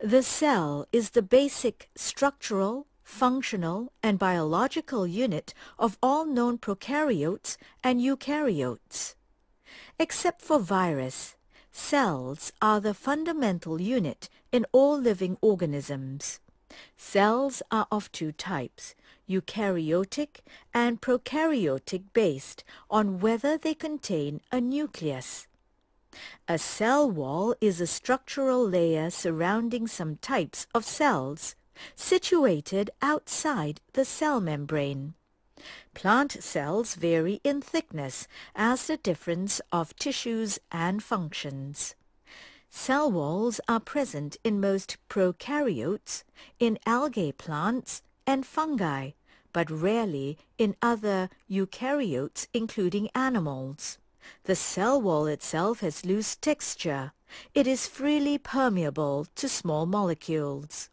The cell is the basic structural, functional, and biological unit of all known prokaryotes and eukaryotes. Except for virus, cells are the fundamental unit in all living organisms. Cells are of two types, eukaryotic and prokaryotic based on whether they contain a nucleus. A cell wall is a structural layer surrounding some types of cells, situated outside the cell membrane. Plant cells vary in thickness as the difference of tissues and functions. Cell walls are present in most prokaryotes, in algae plants, and fungi, but rarely in other eukaryotes including animals. The cell wall itself has loose texture. It is freely permeable to small molecules.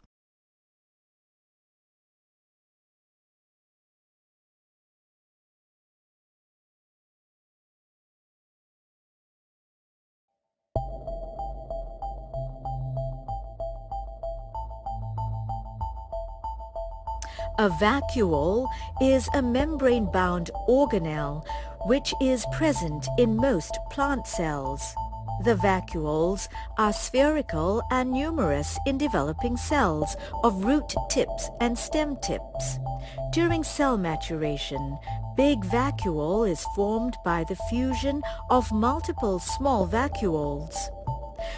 A vacuole is a membrane-bound organelle which is present in most plant cells. The vacuoles are spherical and numerous in developing cells of root tips and stem tips. During cell maturation, big vacuole is formed by the fusion of multiple small vacuoles.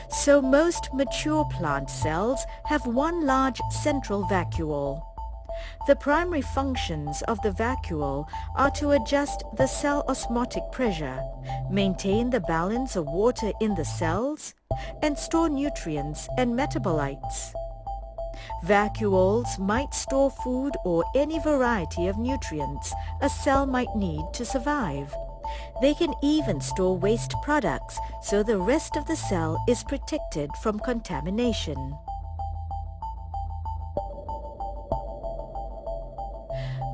So most mature plant cells have one large central vacuole. The primary functions of the vacuole are to adjust the cell osmotic pressure, maintain the balance of water in the cells, and store nutrients and metabolites. Vacuoles might store food or any variety of nutrients a cell might need to survive. They can even store waste products so the rest of the cell is protected from contamination.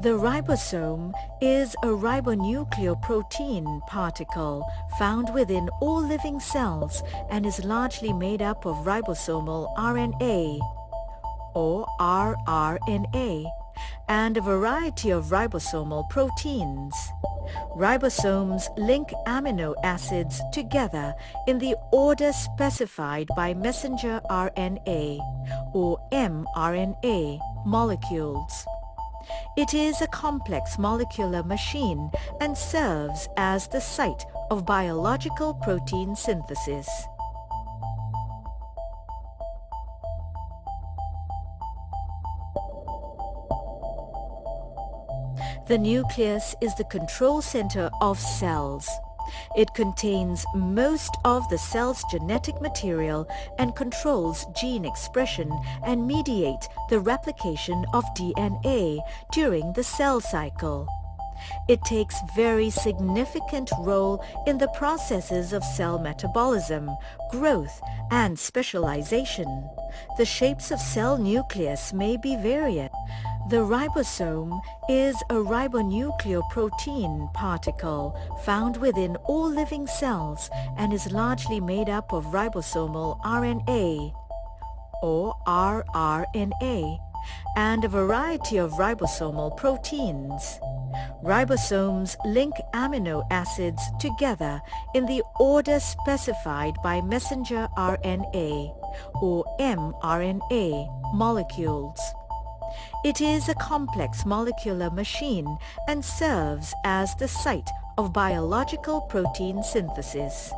The ribosome is a ribonucleoprotein particle found within all living cells and is largely made up of ribosomal RNA or rRNA and a variety of ribosomal proteins. Ribosomes link amino acids together in the order specified by messenger RNA or mRNA molecules. It is a complex molecular machine and serves as the site of biological protein synthesis. The nucleus is the control center of cells. It contains most of the cell's genetic material and controls gene expression and mediate the replication of DNA during the cell cycle. It takes very significant role in the processes of cell metabolism, growth, and specialization. The shapes of cell nucleus may be varied. The ribosome is a ribonucleoprotein particle found within all living cells and is largely made up of ribosomal RNA or rRNA and a variety of ribosomal proteins. Ribosomes link amino acids together in the order specified by messenger RNA or mRNA molecules. It is a complex molecular machine and serves as the site of biological protein synthesis.